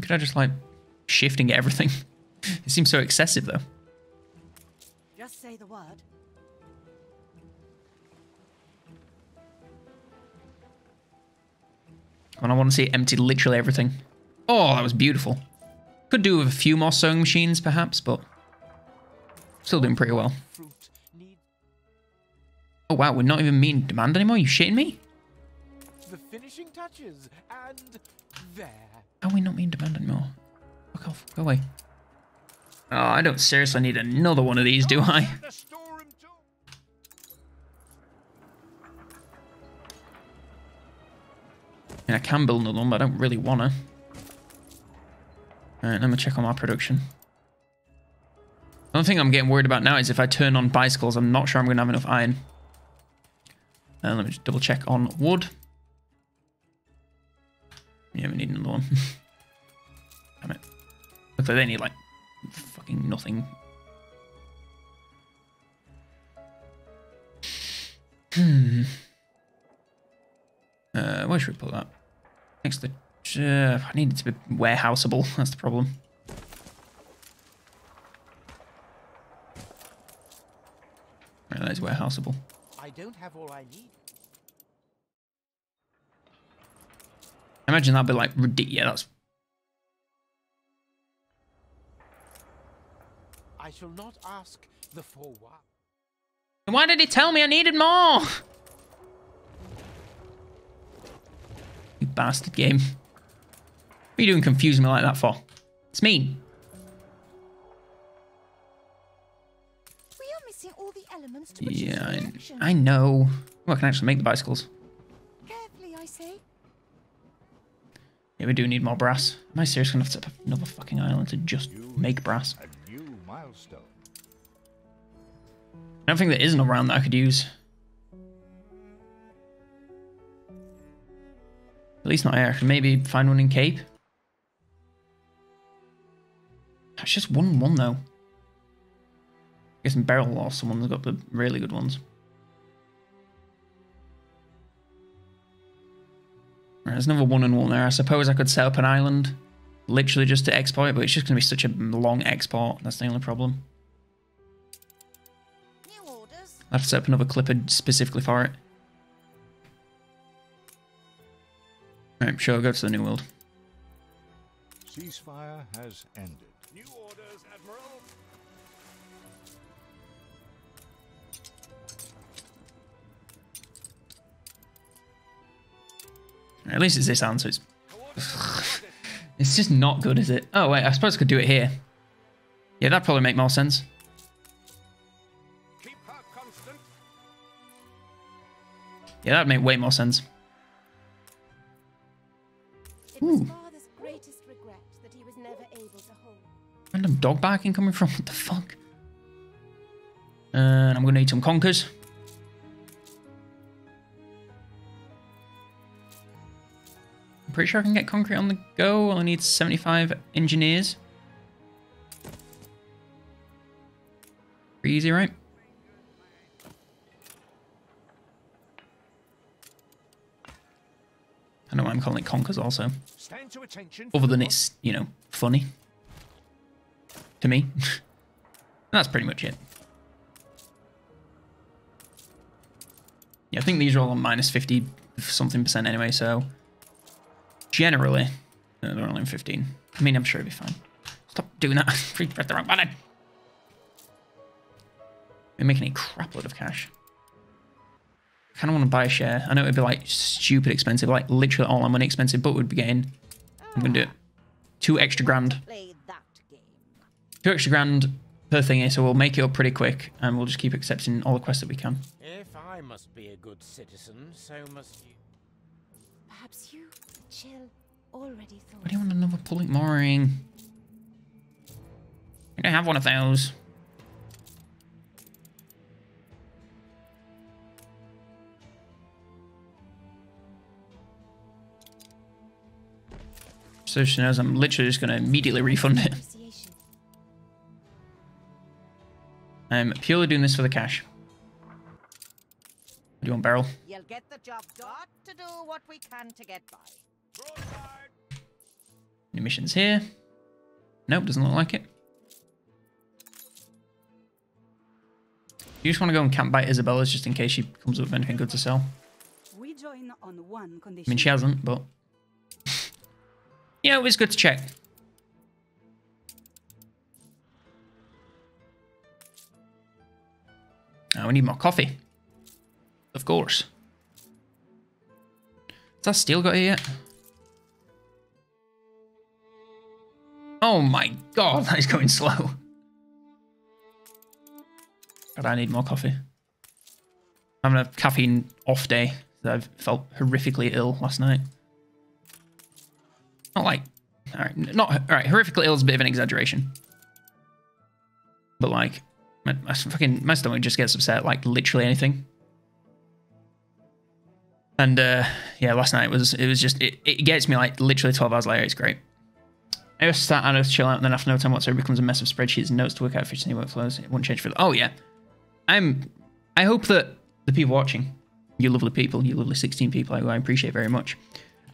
Could I just like shifting everything? it seems so excessive though. Just say the word. And I want to see it empty literally everything. Oh, that was beautiful. Could do with a few more sewing machines, perhaps, but still doing pretty well. Oh wow, we're not even meeting demand anymore. you shitting me? the finishing touches, and there. Are we not meeting demand anymore? Fuck off. Go away. Oh, I don't seriously need another one of these, do I? The storeroom too. I mean, I can build another one, but I don't really want to. Alright, let me check on my production. The only thing I'm getting worried about now is if I turn on bicycles, I'm not sure I'm going to have enough iron. Uh, let me just double check on wood. Yeah, we need another one. Damn it. Looks like they need like fucking nothing. Hmm. Uh, where should we put that? Next to the... Uh, I need it to be warehouseable. That's the problem. Right, that is warehouseable. I don't have all I need. Imagine that'd be like ridiculous. Yeah, that's I shall not ask the for what. Why did he tell me I needed more? You bastard game. What are you doing confusing me like that for? It's mean. We are missing all the elements to produce Yeah, I. I know. Well, I can actually make the bicycles. Carefully, I say. Yeah, we do need more brass. Am I seriously gonna have to set up another fucking island to just make brass? A new milestone. I don't think there is an around that I could use. At least not here. I can maybe find one in Cape. That's just one one though. I guess in Beryl or someone's got the really good ones. Right, there's another one and one there. I suppose I could set up an island literally just to export, but it's just going to be such a long export. That's the only problem. I have to set up another clipper specifically for it. Right, sure, go to the new world. Ceasefire has ended. New orders, Admiral. At least it's this answer. It's, it's just not good, is it? Oh, wait, I suppose I could do it here. Yeah, that'd probably make more sense. Keep her constant. Yeah, that'd make way more sense. Ooh. father's greatest regret that he was never able to hold. Random dog barking coming from? What the fuck? And I'm going to need some conkers. I'm pretty sure I can get concrete on the go. I need 75 engineers. Pretty easy, right? I know why I'm calling it conkers also. Stand to attention. Other than it's, you know, funny. To me. That's pretty much it. Yeah, I think these are all on minus 50 something percent anyway, so generally, no, they're only on 15. I mean, I'm sure it'll be fine. Stop doing that. Press the wrong button. We're making a crap load of cash. I kind of want to buy a share. I know it'd be like stupid expensive, like literally all our money expensive, but we'd be getting. I'm gonna do it. Two extra grand. Play that game. Two extra grand per thingy, so we'll make it up pretty quick, and we'll just keep accepting all the quests that we can. If I must be a good citizen, so must you. Perhaps you, Chill, already thought. Why do you want another public mooring? I don't have one of those. So she knows I'm literally just going to immediately refund it. I'm purely doing this for the cash. What do you want, Beryl? You'll get the job done. Got to do what we can to get by. Any missions here? Nope, doesn't look like it. You just want to go and camp by Isabella's just in case she comes up with anything good to sell. We join on one I mean, she hasn't, but... yeah, it was good to check. Oh, we need more coffee. Of course. Has that steel got here yet? Oh my god, that is going slow. God, I need more coffee. I'm having a caffeine off day. I've felt horrifically ill last night. Not like, all right, not all right. Horrifically ill is a bit of an exaggeration, but like, my, my fucking my stomach just gets upset like literally anything. And uh, yeah, last night was it was just it, it gets me like literally 12 hours later. It's great. I just start and I chill out, and then after no time whatsoever, it becomes a mess of spreadsheets and notes to work out efficiency workflows. It won't change for. The, oh yeah, I'm. I hope that the people watching, you lovely people, you lovely 16 people, who I appreciate very much.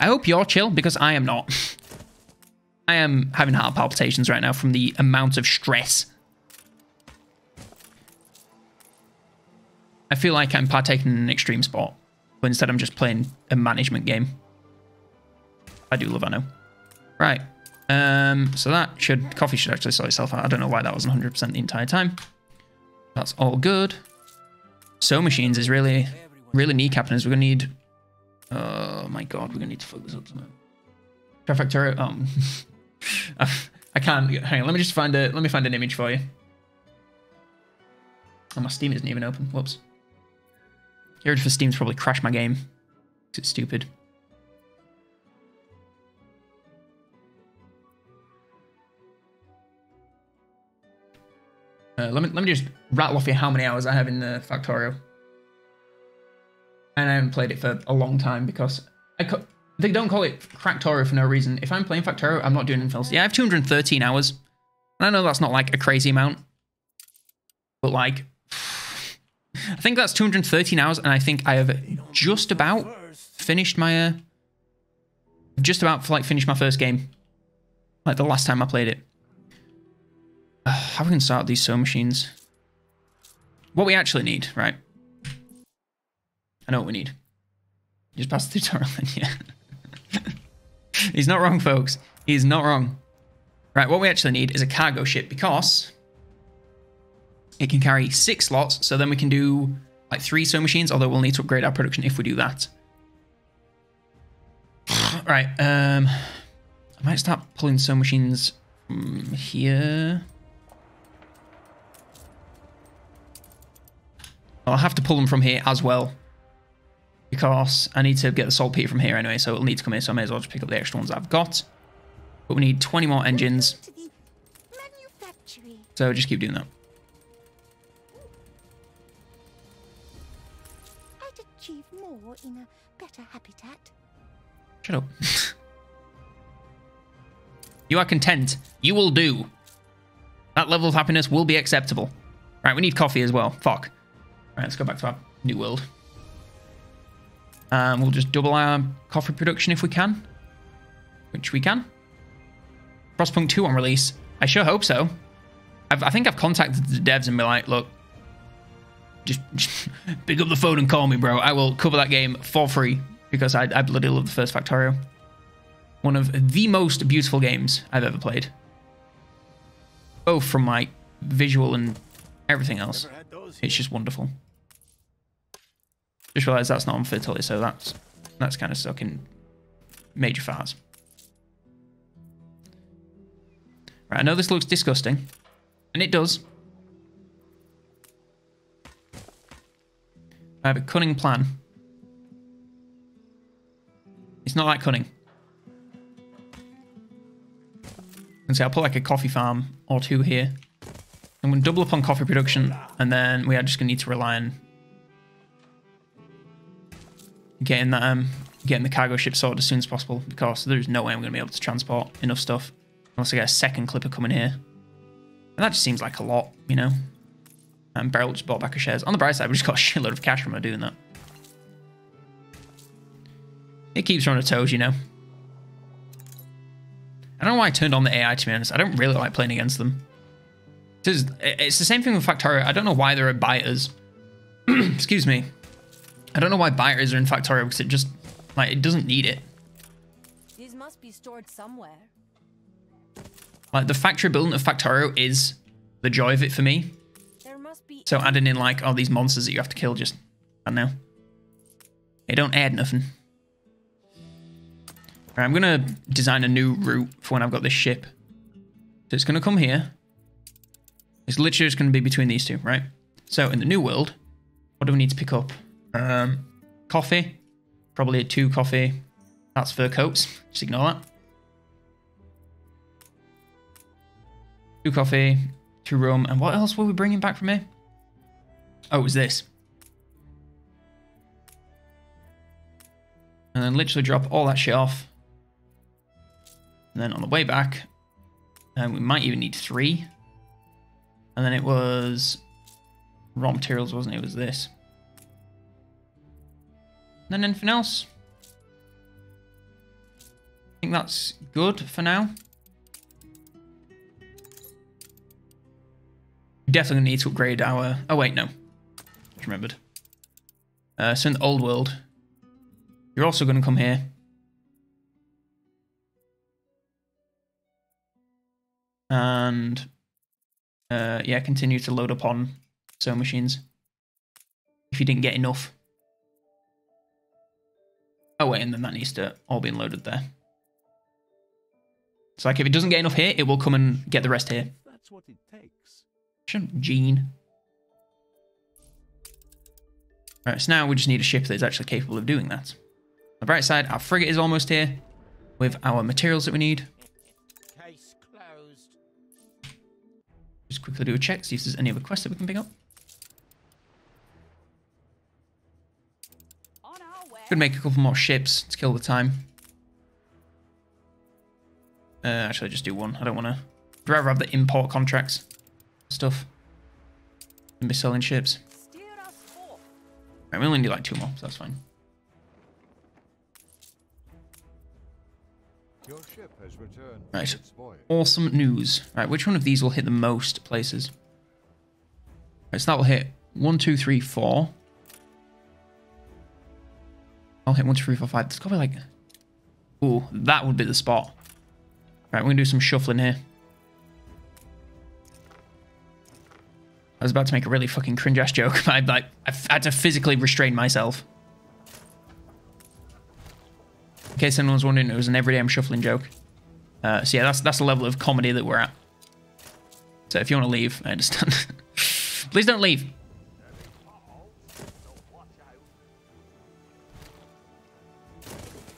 I hope you're chill because I am not. I am having heart palpitations right now from the amount of stress. I feel like I'm partaking in an extreme sport, but instead I'm just playing a management game. I do love Anno. Right. Um, so that should coffee should actually sort itself out. I don't know why that wasn't 100% the entire time. That's all good. So machines is really, really kneecapping us. We're gonna need. Oh my god, we're gonna need to fuck this up somehow. Prefectura. Um, I can't. Hang on. Let me just find a. Let me find an image for you. Oh, my Steam isn't even open. Whoops. Ready for Steam to probably crash my game. It's stupid. Uh, let me let me just rattle off here how many hours I have in the Factorio. And I haven't played it for a long time because I they don't call it Factorio for no reason. If I'm playing Factorio, I'm not doing anything else. Yeah, I have 213 hours. And I know that's not like a crazy amount, but like I think that's 213 hours, and I think I have just about finished my uh, just about like finished my first game. Like the last time I played it. How we can start these sewing machines? What we actually need, right? I know what we need. Just pass the tutorial then, yeah. He's not wrong, folks. He's not wrong. Right, what we actually need is a cargo ship because it can carry six slots, so then we can do like three sewing machines, although we'll need to upgrade our production if we do that. right, um, I might start pulling sewing machines from here. I'll have to pull them from here as well. Because I need to get the saltpeter from here anyway, so it'll need to come here, so I may as well just pick up the extra ones I've got. But we need 20 more engines, To the manufactory. so just keep doing that. I'd achieve more in a better habitat. Shut up. you are content. You will do. That level of happiness will be acceptable. Right, we need coffee as well. Fuck. Right, let's go back to our new world. Um, we'll just double our coffee production if we can. Which we can. Frostpunk 2 on release. I sure hope so. I've, I think I've contacted the devs and be like, look, just, just pick up the phone and call me, bro. I will cover that game for free because I, I bloody love the first Factorio. One of the most beautiful games I've ever played. Both from my visual and everything else. It's just wonderful. Just realised that's not on fertility, so that's that's kind of stuck in major farts. Right, I know this looks disgusting, and it does. I have a cunning plan. It's not that cunning. And see, I'll put like a coffee farm or two here. I'm going to double up on coffee production, and then we are just going to need to rely on getting that um getting the cargo ship sorted as soon as possible because there's no way I'm going to be able to transport enough stuff unless I get a second clipper coming here. And that just seems like a lot, you know. And Beryl just bought back her shares. On the bright side, we just got a shitload of cash from her doing that. It keeps her on her toes, you know. I don't know why I turned on the AI, to be honest. I don't really like playing against them. It's, the same thing with Factorio. I don't know why there are biters. Excuse me. I don't know why biters are in Factorio because it just, like, it doesn't need it. These must be stored somewhere. Like, the factory building of Factorio is the joy of it for me. There must be. So adding in, like, all these monsters that you have to kill just, I don't know. It don't add nothing. Right, I'm going to design a new route for when I've got this ship. So it's going to come here. It's literally just going to be between these two, right? So in the new world, what do we need to pick up? Um, coffee. Probably a two coffee. That's fur coats. Just ignore that. Two coffee, two rum, and what else were we bringing back from here? Oh, it was this. And then literally drop all that shit off. And then on the way back, and we might even need three. And then it was raw materials, wasn't it? It was this. Then anything else? I think that's good for now. Definitely need to upgrade our... Oh, wait, no. Just remembered. Uh, so in the old world, you're also going to come here. And uh, yeah, continue to load up on sewing machines. If you didn't get enough. Oh wait, and then that needs to all be loaded there. It's like if it doesn't get enough here, it will come and get the rest here. That's what it takes. Shouldn't Gene. Alright, so now we just need a ship that is actually capable of doing that. On the bright side, our frigate is almost here with our materials that we need. Case closed. Just quickly do a check, see if there's any other quests that we can pick up. Could make a couple more ships to kill the time. Uh, actually, just do one. I don't want to. I'd rather have the import contracts stuff than be selling ships. Right, we only need like two more, so that's fine. Your ship has returned Right. from its voyage. Awesome news. Right, which one of these will hit the most places? Right, so that will hit one, two, three, four. I'll hit one, two, three, four, five. It's got to be like... Ooh, that would be the spot. Right, we're going to do some shuffling here. I was about to make a really fucking cringe-ass joke, but I, like, I had to physically restrain myself. In case anyone's wondering, it was an everyday I'm shuffling joke. Uh, so yeah, that's that's the level of comedy that we're at. So if you want to leave, I understand. Please don't leave.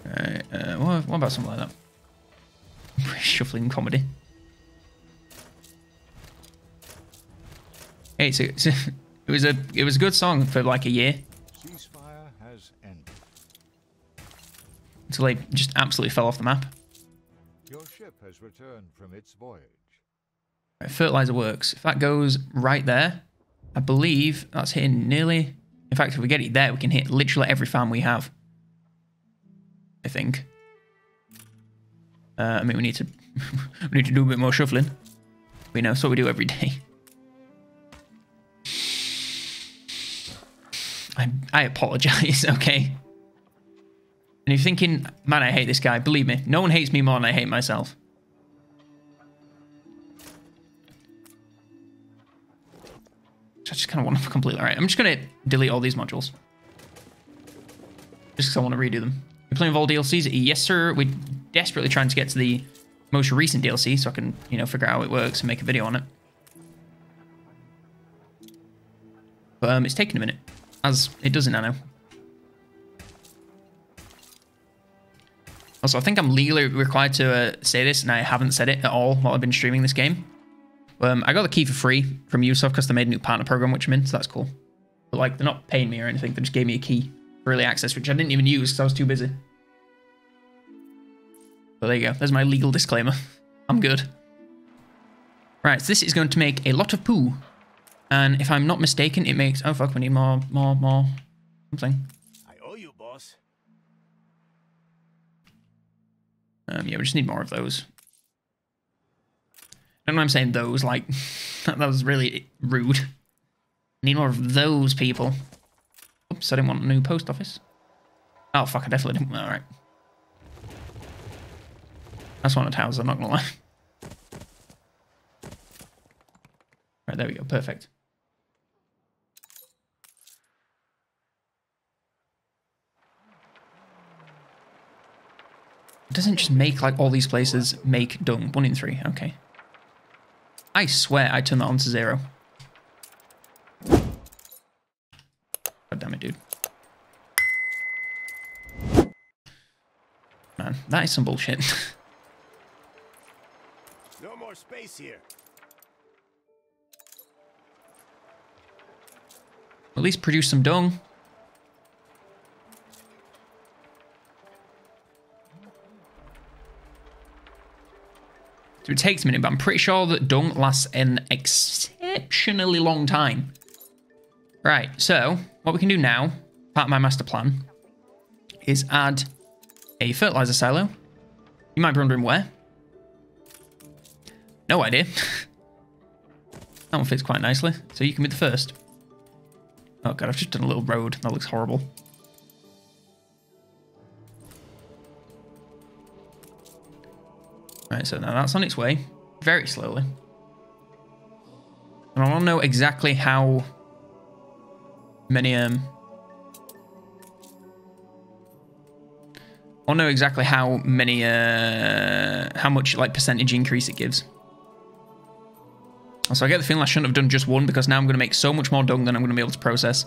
Alright, uh, what, what about something like that? Shuffling comedy. Hey, so, so it was a it was a good song for like a year Ceasefire has ended. until they just absolutely fell off the map. Your ship has returned from its voyage. Right, fertilizer works. If that goes right there, I believe that's hitting nearly. In fact, if we get it there, we can hit literally every farm we have. I think. Uh, I mean, we need to we need to do a bit more shuffling. We know, so we do every day. I I apologize. Okay. And you're thinking, man, I hate this guy, believe me, no one hates me more than I hate myself. I just kind of want to completely. All right, I'm just going to delete all these modules. Just because I want to redo them. Playing with all DLCs? Yes, sir. We're desperately trying to get to the most recent DLC so I can, you know, figure out how it works and make a video on it. But um, it's taking a minute, as it does in Anno. Also, I think I'm legally required to uh, say this, and I haven't said it at all while I've been streaming this game. Um, I got the key for free from Ubisoft because they made a new partner program, which I'm in, so that's cool. But like, they're not paying me or anything. They just gave me a key early access, which I didn't even use because I was too busy. But there you go. There's my legal disclaimer. I'm good. Right, so this is going to make a lot of poo. And if I'm not mistaken, it makes... Oh, fuck, we need more, more, more... Something. I owe you, boss. Um, yeah, we just need more of those. I don't know I'm saying those, like, that was really rude. Need more of those people. Oops, I didn't want a new post office. Oh, fuck, I definitely didn't. Alright. That's one of the towers, I'm not gonna lie. Right, there we go, perfect. It doesn't just make, like, all these places make dung. One in three, okay. I swear I turned that on to zero. Damn it, dude. Man, that is some bullshit. No more space here. At least produce some dung. So it takes a minute, but I'm pretty sure that dung lasts an exceptionally long time. Right, so what we can do now, part of my master plan, is add a fertilizer silo. You might be wondering where. No idea. that one fits quite nicely, so you can be the first. Oh god, I've just done a little road. That looks horrible. Right, so now that's on its way. Very slowly. And I want to know exactly how many, um... I don't know exactly how many, uh... How much, like, percentage increase it gives. So I get the feeling I shouldn't have done just one because now I'm going to make so much more dung than I'm going to be able to process.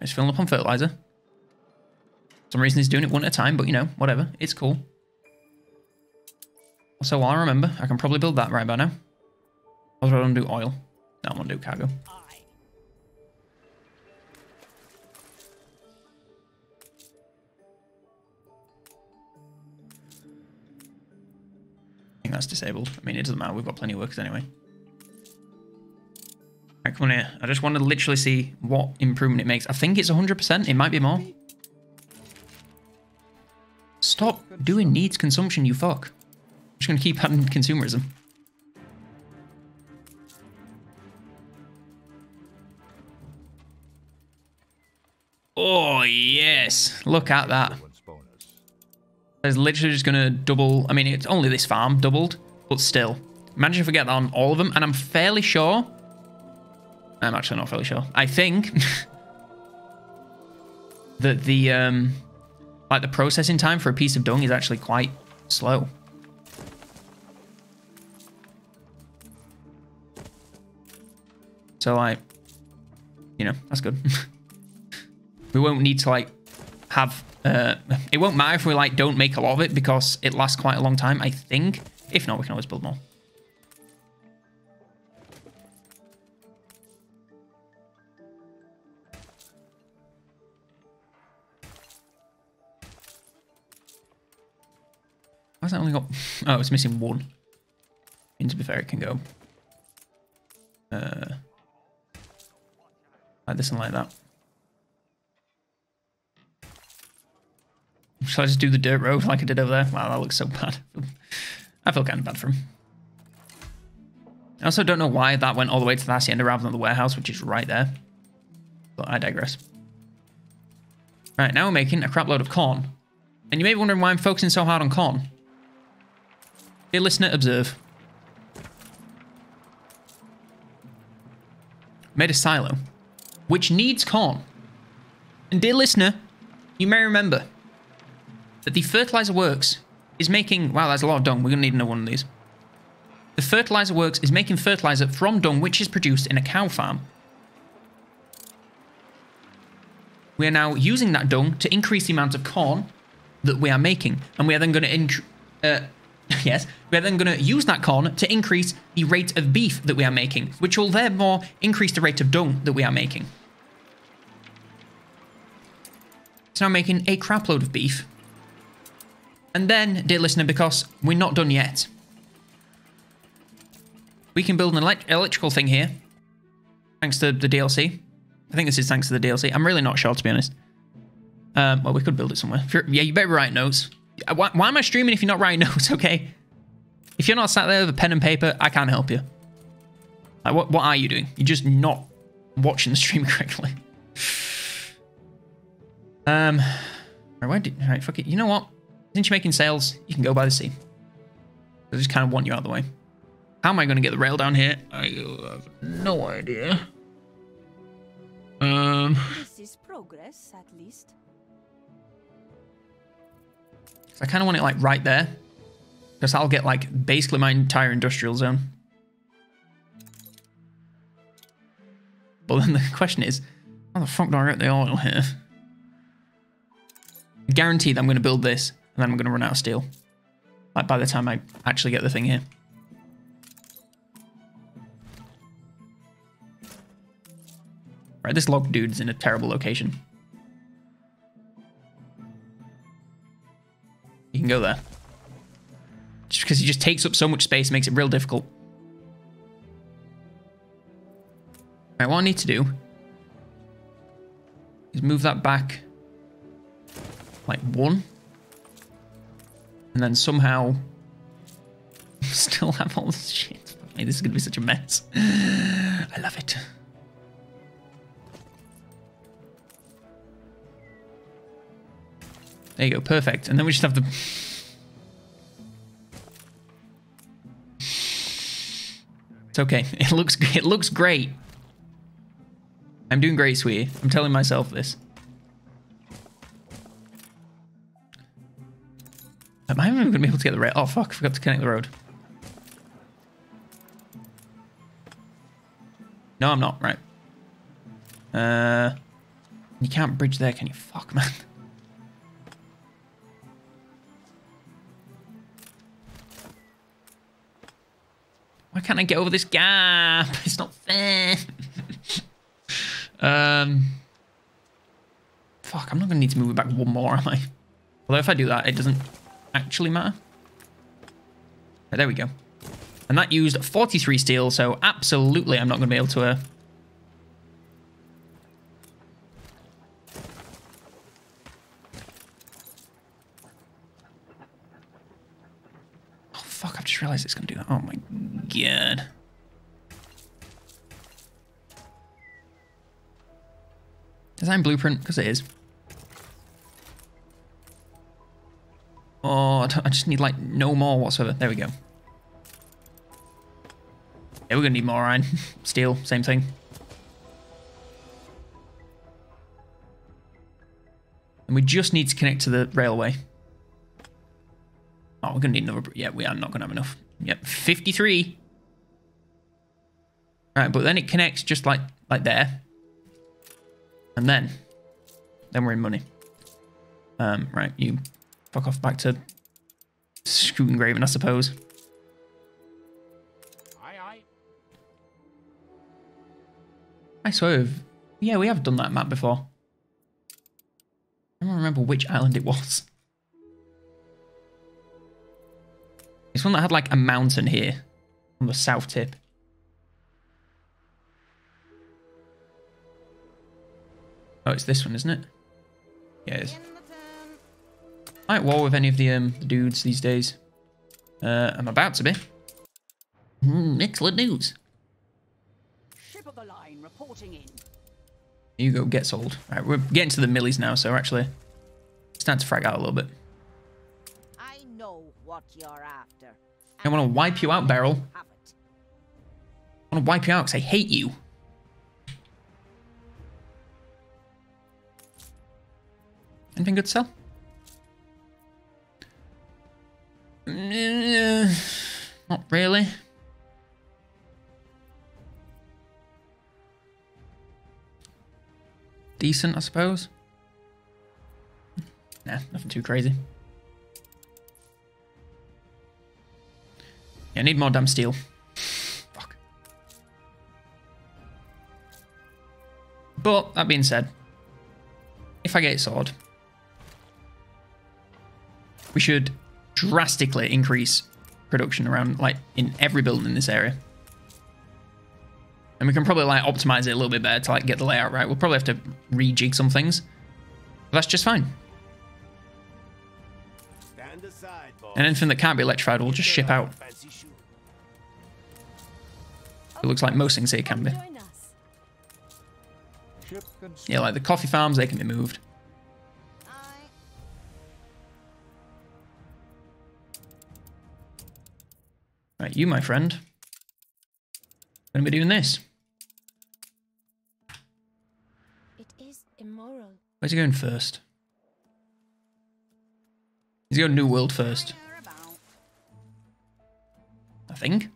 It's filling up on fertilizer. For some reason he's doing it one at a time, but you know, whatever. It's cool. Also, while I remember, I can probably build that right by now. I don't do oil. No, I want to do cargo. I think that's disabled. I mean, it doesn't matter. We've got plenty of workers anyway. Right, come on here. I just want to literally see what improvement it makes. I think it's 100%. It might be more. Stop doing needs consumption, you fuck. I'm just going to keep adding consumerism. Yes. Look at that. It's literally just going to double. I mean, it's only this farm doubled, but still. Imagine if we get that on all of them. And I'm fairly sure. I'm actually not fairly sure. I think that the um, like the processing time for a piece of dung is actually quite slow. So I, you know, that's good. we won't need to like have uh it won't matter if we like don't make a lot of it because it lasts quite a long time i think if not we can always build more Why's that only got... Oh, it's missing one. Mean, to be fair, it can go. Uh, like this and like that. Shall I just do the dirt road like I did over there? Wow, that looks so bad. I feel kind of bad for him. I also don't know why that went all the way to the hacienda rather than the warehouse, which is right there. But I digress. Right, now we're making a crap load of corn. And you may be wondering why I'm focusing so hard on corn. Dear listener, observe. Made a silo, which needs corn. And dear listener, you may remember that the fertilizer works is making... Wow, that's a lot of dung. We're going to need another one of these. The fertilizer works is making fertilizer from dung, which is produced in a cow farm. We are now using that dung to increase the amount of corn that we are making. And we are then going to... Uh, yes, we are then going to use that corn to increase the rate of beef that we are making, which will therefore increase the rate of dung that we are making. It's now making a crap load of beef. And then, dear listener, because we're not done yet, we can build an elect electrical thing here, thanks to the DLC. I think this is thanks to the DLC. I'm really not sure, to be honest. Um, well, we could build it somewhere. Yeah, you better write notes. Why, why am I streaming if you're not writing notes, okay? If you're not sat there with a pen and paper, I can't help you. Like, what, what are you doing? You're just not watching the stream correctly. Um, right, where did, right, fuck it. You know what? Since you're making sales, you can go by the sea. I just kind of want you out of the way. How am I going to get the rail down here? I have no idea. Um, This is progress, at least. I kind of want it like right there. Because I'll get like basically my entire industrial zone. But then the question is, how the fuck do I get the oil here? Guaranteed I'm going to build this and then I'm going to run out of steel. Like by the time I actually get the thing here. Right, this log dude's in a terrible location. You can go there. Just because he just takes up so much space makes it real difficult. Right, what I need to do is move that back like one. And then somehow still have all this shit. This is to be such a mess. I love it. There you go, perfect. And then we just have the... It's okay. It looks it looks great. I'm doing great, sweetie. I'm telling myself this. Am I even going to be able to get the rail? Oh, fuck. I forgot to connect the road. No, I'm not. Right. Uh, You can't bridge there, can you? Fuck, man. Why can't I get over this gap? It's not fair. um, fuck, I'm not going to need to move it back one more, am I? Although if I do that, it doesn't actually matter. There we go. And that used 43 steel, so absolutely I'm not going to be able to... Uh... Oh, fuck, I've just realized it's going to do that. Oh my god. Design blueprint, because it is. Oh, I just need like no more whatsoever. There we go. Yeah, we're gonna need more iron. Steel, same thing. And we just need to connect to the railway. Oh, we're gonna need another. Yeah, we are not gonna have enough. Yep, 53. Right, but then it connects just like like there. And then, then we're in money. Um, right, you fuck off back to Scoot and Graven, I suppose. Aye, aye. I swear, yeah, we have done that map before. I don't remember which island it was. It's one that had like a mountain here on the south tip. Oh, it's this one, isn't it? Yeah, it is. I at war with any of the um the dudes these days. Uh, I'm about to be. Hmm, excellent news. Ship of the line reporting in. You go get sold. Right, we're getting to the millies now, so actually it's time to frag out a little bit. I know what you're after. I want to wipe you out, Beryl. I want to wipe you out because I hate you. Anything good to sell? Really. Decent, I suppose. Nah, nothing too crazy. Yeah, I need more damn steel. Fuck. But that being said, if I get a sword, we should drastically increase production around like in every building in this area. And we can probably like optimize it a little bit better to like get the layout right. We'll probably have to rejig some things. But that's just fine. Stand And anything that can't be electrified will just ship out. It looks like most things here can be. Join us. Ship constructed. Yeah, like the coffee farms, they can be moved. You, my friend. Gonna be doing this. It is immoral. Where's he going first? He's going New World first. I think.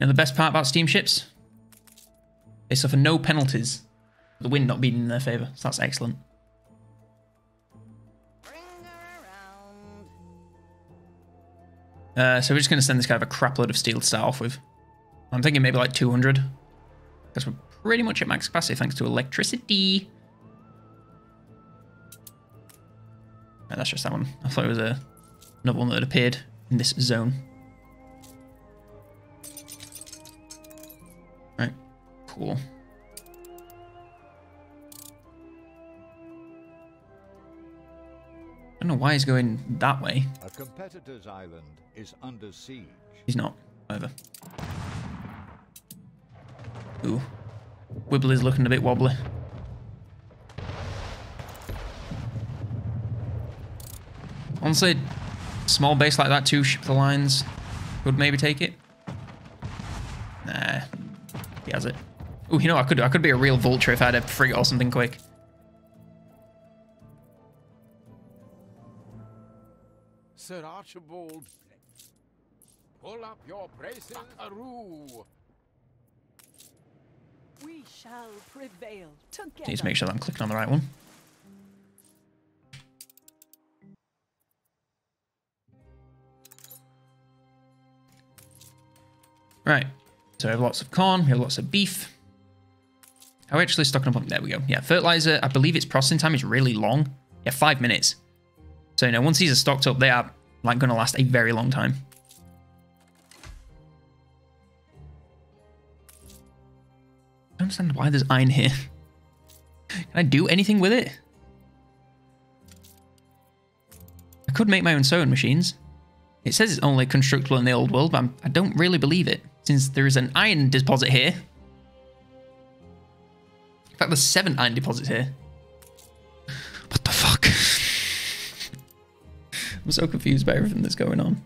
And the best part about steamships? They suffer no penalties the wind not being in their favour, so that's excellent. Uh, so we're just going to send this guy a crap load of steel to start off with. I'm thinking maybe like 200. Because we're pretty much at max capacity thanks to electricity. Right, that's just that one. I thought it was a, another one that appeared in this zone. Right, cool. Don't know why he's going that way. A competitor's island is under siege. He's not. Over. Ooh. Wibbly's looking a bit wobbly. Honestly, small base like that, two ship the lines, could maybe take it. Nah, he has it. Ooh, you know, I could I could be a real vulture if I had a frigate or something quick. Sir Archibald, pull up your braces, Aroo. We shall prevail together. Need to make sure that I'm clicking on the right one. Right. So we have lots of corn, we have lots of beef. How are we actually stocking up on there we go. Yeah, fertilizer, I believe its processing time is really long. Yeah, five minutes. So you know, once these are stocked up, they are like gonna last a very long time. I don't understand why there's iron here. Can I do anything with it? I could make my own sewing machines. It says it's only constructible in the old world, but I'm, I don't really believe it, since there is an iron deposit here. In fact, there's seven iron deposits here. I'm so confused by everything that's going on.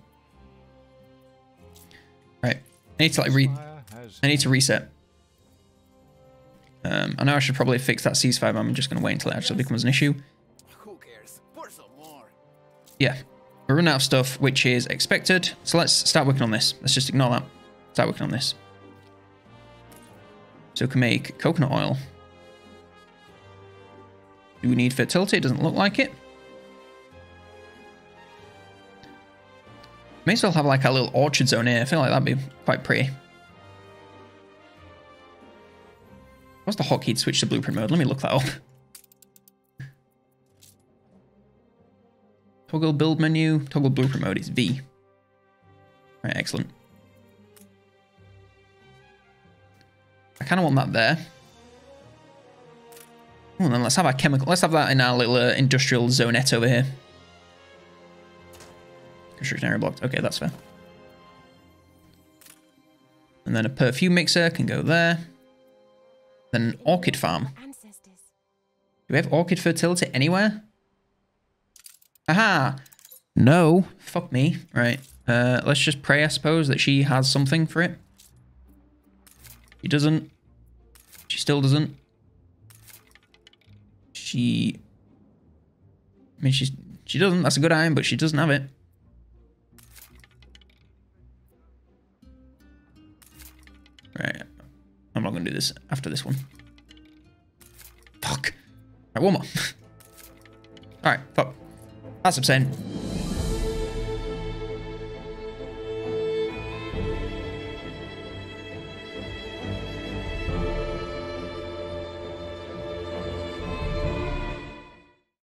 Right. I need to like re I need to reset. Um, I know I should probably fix that ceasefire, but I'm just going to wait until it actually becomes an issue. Who cares? Pour some more. Yeah, we're running out of stuff, which is expected. So let's start working on this. Let's just ignore that. Start working on this. So we can make coconut oil. Do we need fertility? It doesn't look like it. May as well have like a little orchard zone here. I feel like that'd be quite pretty. What's the hotkey to switch to blueprint mode? Let me look that up. Toggle build menu, toggle blueprint mode is V. Right, excellent. I kind of want that there. And then let's have our chemical. Let's have that in our little uh, industrial zonette over here. Construction area blocked. Okay, that's fair. And then a perfume mixer can go there. Then an orchid farm. Do we have orchid fertility anywhere? Aha! No. Fuck me. Right. Uh, let's just pray, I suppose, that she has something for it. She doesn't. She still doesn't. She... I mean, she's, she doesn't. That's a good iron, but she doesn't have it. Right. I'm not going to do this after this one. Fuck. Right, one more. Alright, fuck. That's upsetting.